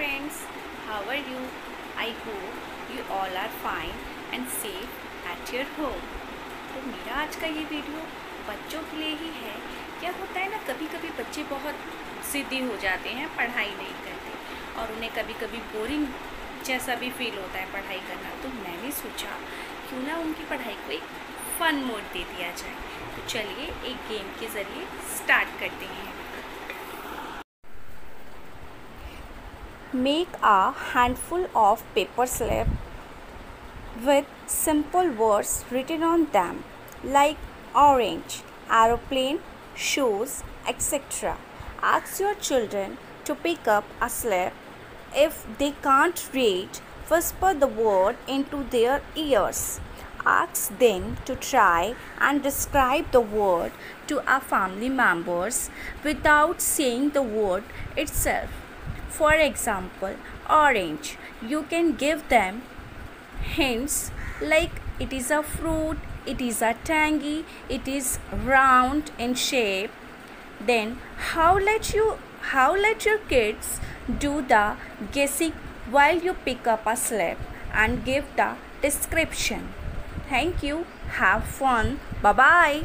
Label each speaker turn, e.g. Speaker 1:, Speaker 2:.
Speaker 1: friends, how are you? I hope you all are fine and safe at your home. तो मेरा आज का ये वीडियो बच्चों के लिए ही है। क्या होता है ना कभी कभी बच्चे बहुत ज़िद्दी हो जाते हैं पढ़ाई नहीं करते और उन्हें कभी कभी बोरिंग जैसा भी फील होता है पढ़ाई करना। तो मैंने सोचा क्यों ना उनकी पढ़ाई को एक फ़न मोड दे दिया जाए। तो चलिए एक गेम के ज़रिए स्टार्ट करते हैं।
Speaker 2: Make a handful of paper slip with simple words written on them like orange, aeroplane, shoes, etc. Ask your children to pick up a slip. If they can't read, whisper the word into their ears. Ask them to try and describe the word to our family members without saying the word itself. For example, orange. You can give them hints like it is a fruit, it is a tangy, it is round in shape. Then how let you how let your kids do the guessing while you pick up a slip and give the description. Thank you. Have fun. Bye bye.